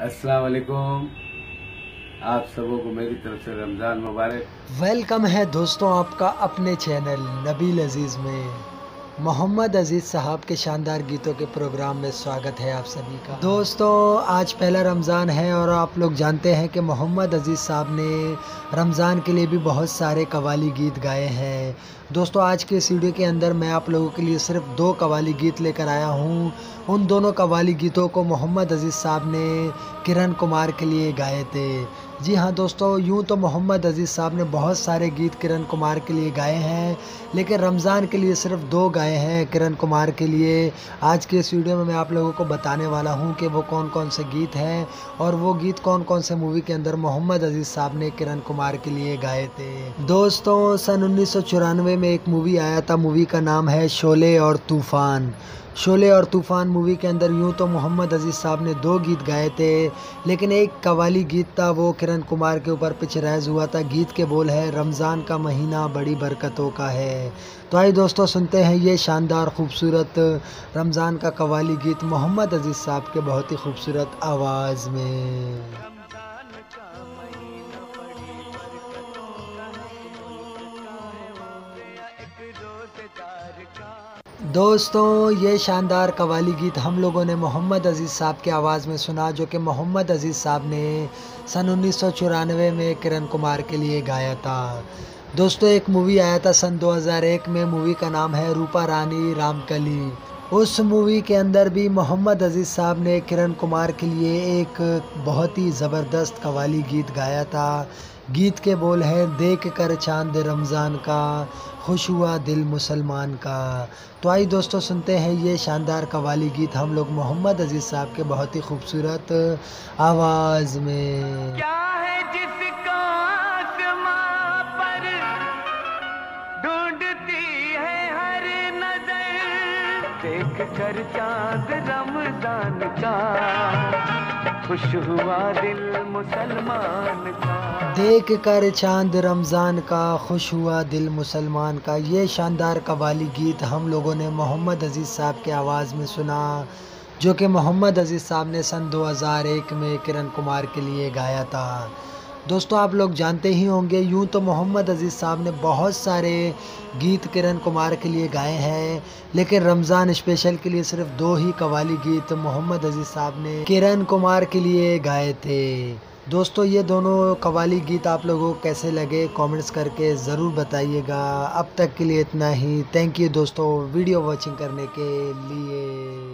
अस्सलाम वालेकुम आप सबों को मेरी तरफ़ से रमज़ान मुबारक। वेलकम है दोस्तों आपका अपने चैनल नबील अज़ीज़ में। मोहम्मद अज़ीज़ साहब के शानदार गीतों के प्रोग्राम में स्वागत है आप सभी का। दोस्तों, आज पहला रमज़ान है और आप लोग जानते हैं कि मोहम्मद अज़ीज़ साहब ने रमज़ान के लिए भी बहुत सारे कवाली गीत गाए हैं। दोस्तों, आज के इस वीडियो के अंदर मैं आप लोगों के लिए सिर्फ़ दो कवाली गीत लेकर आया हूँ। उन दोनों कवाली गीतों को मोहम्मद अज़ीज़ साहब ने किरण कुमार के लिए गाए थे। जी हाँ दोस्तों, यूँ तो मोहम्मद अज़ीज़ साहब ने बहुत सारे गीत किरण कुमार के लिए गाए हैं, लेकिन रमज़ान के लिए सिर्फ़ दो गाए हैं किरण कुमार के लिए। आज के इस वीडियो में मैं आप लोगों को बताने वाला हूँ कि वो कौन कौन से गीत हैं और वो गीत कौन कौन से मूवी के अंदर मोहम्मद अज़ीज़ साहब ने किरण कुमार के लिए गाए थे। दोस्तों, सन उन्नीस सौ चौरानवे में एक मूवी आया था, मूवी का नाम है शोले और तूफ़ान। शोले और तूफ़ान मूवी के अंदर यूँ तो मोहम्मद अज़ीज़ साहब ने दो गीत गाए थे, लेकिन एक कवाली गीत था, वो किरण कुमार के ऊपर पिचराइज हुआ था। गीत के बोल है, रमज़ान का महीना बड़ी बरकतों का है। तो आइए दोस्तों, सुनते हैं ये शानदार, खूबसूरत रमज़ान का कवाली गीत मोहम्मद अज़ीज़ साहब के बहुत ही खूबसूरत आवाज़ में। दोस्तों, ये शानदार कवाली गीत हम लोगों ने मोहम्मद अज़ीज़ साहब की आवाज़ में सुना, जो कि मोहम्मद अज़ीज़ साहब ने सन उन्नीस सौ चौरानवे में किरण कुमार के लिए गाया था। दोस्तों, एक मूवी आया था सन 2001 में, मूवी का नाम है रूपा रानी रामकली। उस मूवी के अंदर भी मोहम्मद अज़ीज़ साहब ने किरण कुमार के लिए एक बहुत ही ज़बरदस्त कवाली गीत गाया था। गीत के बोल हैं, देख कर चाँद रमज़ान का, खुश हुआ दिल मुसलमान का। तो आई दोस्तों, सुनते हैं ये शानदार कवाली गीत हम लोग मोहम्मद अज़ीज़ साहब के बहुत ही खूबसूरत आवाज़ में। देख कर चाँद रमज़ान का, खुश हुआ दिल मुसलमान का। देख कर चाँद रमज़ान का, खुश हुआ दिल मुसलमान का। ये शानदार कवाली गीत हम लोगों ने मोहम्मद अज़ीज़ साहब के आवाज़ में सुना, जो कि मोहम्मद अज़ीज़ साहब ने सन 2001 में किरण कुमार के लिए गाया था। दोस्तों, आप लोग जानते ही होंगे, यूँ तो मोहम्मद अज़ीज़ साहब ने बहुत सारे गीत किरण कुमार के लिए गाए हैं, लेकिन रमज़ान स्पेशल के लिए सिर्फ़ दो ही कवाली गीत मोहम्मद अज़ीज़ साहब ने किरण कुमार के लिए गाए थे। दोस्तों, ये दोनों कवाली गीत आप लोगों को कैसे लगे, कमेंट्स करके ज़रूर बताइएगा। अब तक के लिए इतना ही। थैंक यू दोस्तों वीडियो वॉचिंग करने के लिए।